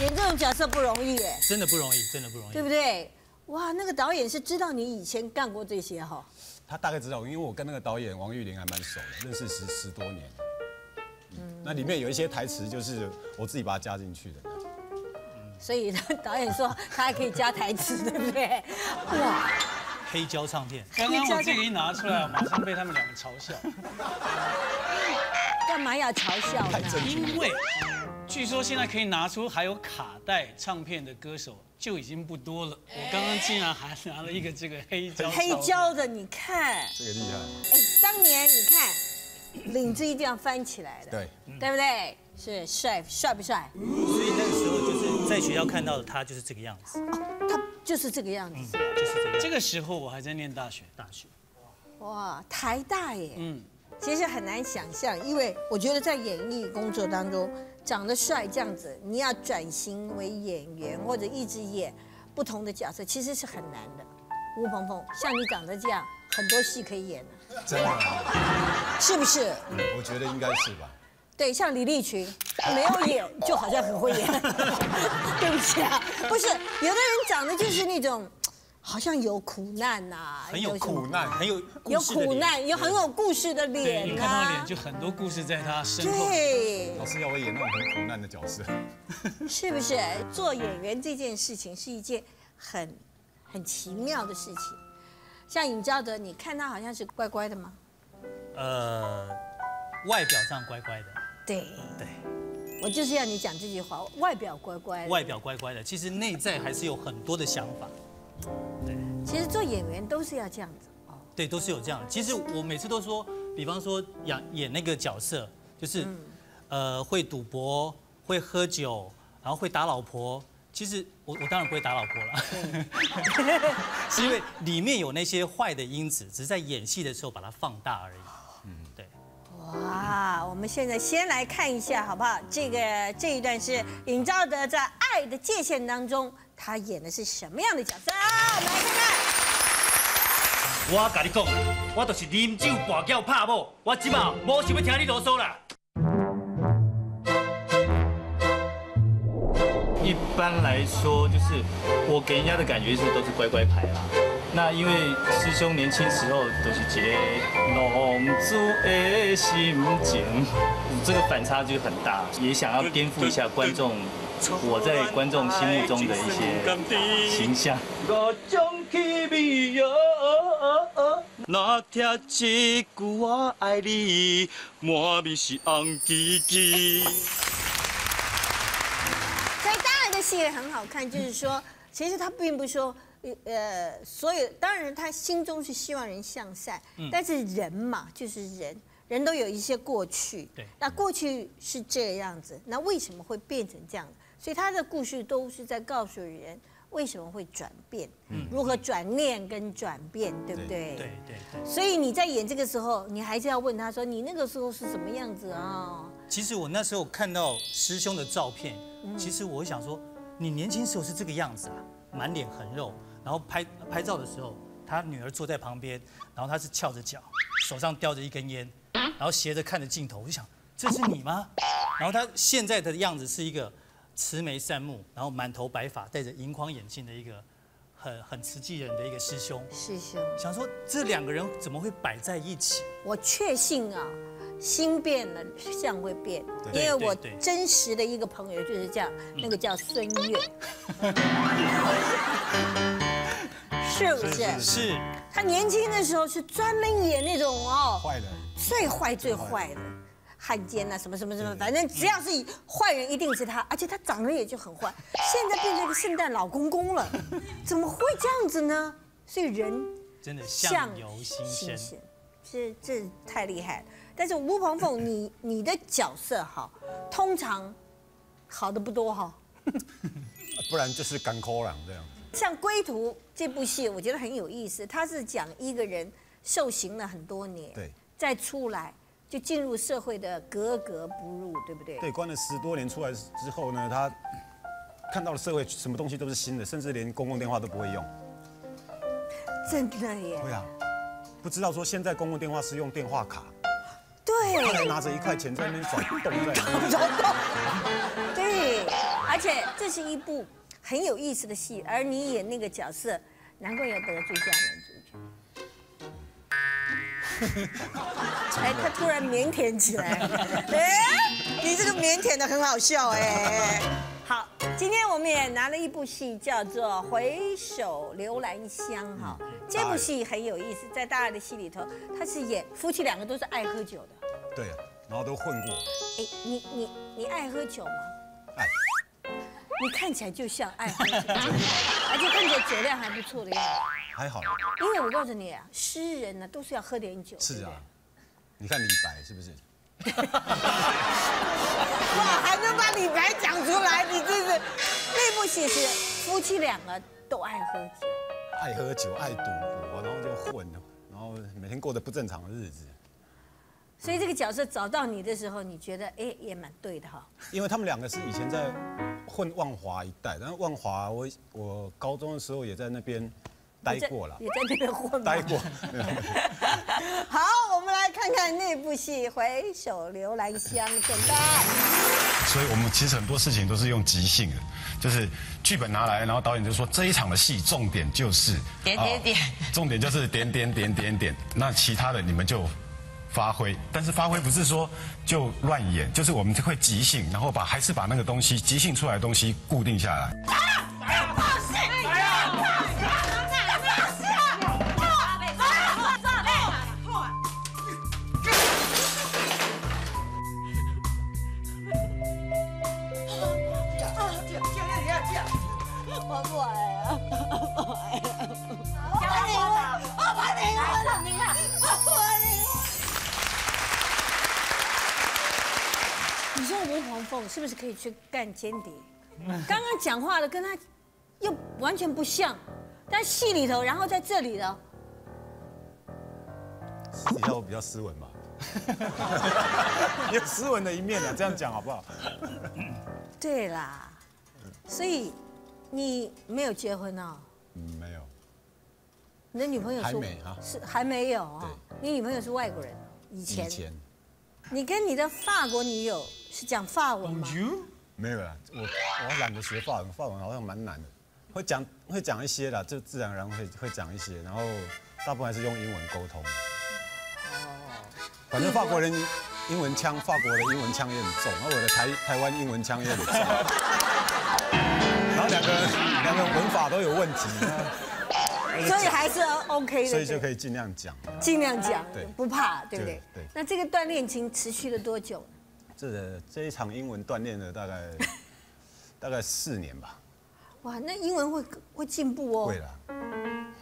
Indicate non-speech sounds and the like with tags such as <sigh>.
演这种角色不容易哎，真的不容易，真的不容易。对不对？哇，那个导演是知道你以前干过这些哈。他大概知道，因为我跟那个导演王玉玲还蛮熟的，认识十十多年。嗯，那里面有一些台词就是我自己把它加进去的。所以导演说他还可以加台词，对不对？哇，黑胶唱片，刚刚我这个一拿出来，马上被他们两个嘲笑。干嘛要嘲笑呢？因为据说现在可以拿出还有卡带唱片的歌手就已经不多了。我刚刚竟然还拿了一个这个黑胶。<laughs> 黑胶的，你看。这个厉害。哎，当年你看，领子一定要翻起来的。对。对不对？是帅帅不帅？所以那个时候就是在学校看到的他就是这个样子。哦，他就是这个样子。就是这个。这个时候我还在念大学，大学。哇，台大耶。嗯。其实很难想象，因为我觉得在演艺工作当中，长得帅这样子，你要转型为演员或者一直演不同的角色，其实是很难的。吴鹏鹏，像你长得这样，很多戏可以演的，真的，是不是？我觉得应该是吧。对，像李立群，没有演就好像很会演。<laughs> 对不起啊，不是，有的人长得就是那种。好像有苦难呐，很有苦难，很有有苦难，有很有故事的脸你看到脸就很多故事在他身后。对，老师要我演那种很苦难的角色，<laughs> <laughs> 是不是？做演员这件事情是一件很很奇妙的事情。像尹昭德，你看他好像是乖乖的吗？呃，外表上乖乖的。对对，我就是要你讲这句话，外表乖乖，外表乖乖的，其实内在还是有很多的想法。对，其实做演员都是要这样子哦。对，都是有这样。其实我每次都说，比方说演演那个角色，就是，呃，会赌博，会喝酒，然后会打老婆。其实我我当然不会打老婆了，<laughs> 是因为里面有那些坏的因子，只是在演戏的时候把它放大而已。哇，我们现在先来看一下好不好？这个这一段是尹昭德在《爱的界限》当中。他演的是什么样的角色？我们来看看。我跟你讲，我就是啉酒跋筊拍某，我今嘛无想要听你啰嗦啦。一般来说，就是我给人家的感觉是都是乖乖牌啦。那因为师兄年轻时候都是接龙珠的心情，这个反差就很大，也想要颠覆一下观众。我在观众心目中的一些形象。那听一句我爱你，满面是红记记。所以当然的戏也很好看，就是说，其实他并不说，呃，所有当然他心中是希望人向善，但是人嘛，就是人，人都有一些过去。对。那过去是这样子，那为什么会变成这样？所以他的故事都是在告诉人为什么会转变，如何转念跟转变，对不对？对对对。所以你在演这个时候，你还是要问他说：“你那个时候是什么样子啊？”其实我那时候看到师兄的照片，其实我想说，你年轻时候是这个样子啊，满脸横肉，然后拍拍照的时候，他女儿坐在旁边，然后他是翘着脚，手上叼着一根烟，然后斜着看着镜头，我就想，这是你吗？然后他现在的样子是一个。慈眉善目，然后满头白发，戴着银框眼镜的一个很很慈济人的一个师兄。师兄，想说这两个人怎么会摆在一起？我确信啊，心变了，相会变。因为我真实的一个朋友就是这样，那个叫孙悦，<laughs> 是不是？是。他年轻的时候是专门演那种哦，坏的，最坏最坏的。汉奸呐，什么什么什么，反正只要是坏人，一定是他，而且他长得也就很坏。现在变成一个圣诞老公公了，<laughs> 怎么会这样子呢？所以人真的相由心生，这这太厉害了。但是吴鹏凤，<laughs> 你你的角色哈，通常好的不多哈，<laughs> 不然就是干枯狼这样子。像《归途》这部戏，我觉得很有意思，它是讲一个人受刑了很多年，对，再出来。就进入社会的格格不入，对不对？对，关了十多年出来之后呢，他看到了社会什么东西都是新的，甚至连公共电话都不会用。真的耶？对啊，不知道说现在公共电话是用电话卡。对。他还拿着一块钱在那边转动在。<laughs> 转动。对。而且这是一部很有意思的戏，而你演那个角色，难怪要得最佳男主角。<laughs> 哎，他突然腼腆起来，哎，你这个腼腆的很好笑哎。好，今天我们也拿了一部戏，叫做《回首留兰香》哈。这部戏很有意思，在大二的戏里头，他是演夫妻两个都是爱喝酒的。对，然后都混过，哎，你你你爱喝酒吗？爱。你看起来就像爱喝酒，<laughs> 而且看起来酒量还不错的样子。还好，因为我告诉你啊，诗人呢都是要喝点酒。是啊，你看李白是不是？<laughs> 哇，还能把李白讲出来，你真是那部戏是夫妻两个都爱喝酒，爱喝酒，爱赌博，然后就混，然后每天过着不正常的日子。所以这个角色找到你的时候，你觉得哎也蛮对的哈。因为他们两个是以前在混万华一带，然后万华我我高中的时候也在那边待过了，也在那边混。待过。<laughs> 好，我们来看看那部戏《回首留兰香》，准备。所以我们其实很多事情都是用即兴的，就是剧本拿来，然后导演就说这一场的戏重点就是点点点，重点就是点点点点点，那其他的你们就。发挥，但是发挥不是说就乱演，就是我们就会即兴，然后把还是把那个东西即兴出来的东西固定下来。是不是可以去干间谍？刚刚讲话的跟他又完全不像，但戏里头，然后在这里呢，私底下比较斯文吧，<laughs> 有斯文的一面的，这样讲好不好？<laughs> 对啦，所以你没有结婚哦？嗯，没有。你的女朋友还没啊？是还没有啊？你女朋友是外国人，以前。以前。你跟你的法国女友是讲法文吗？没有啦，我我懒得学法文，法文好像蛮难的，会讲会讲一些啦，就自然而然会会讲一些，然后大部分还是用英文沟通。哦。反正法国人英文腔，法国的英文腔也很重，然后我的台台湾英文腔也很重。<laughs> 然后两个两个文法都有问题。<laughs> 所以还是 OK 的，所以就可以尽量讲，尽量讲，对，不怕，对不对？对。那这个锻炼已经持续了多久？这这一场英文锻炼了大概 <laughs> 大概四年吧。哇，那英文会会进步哦。会啦。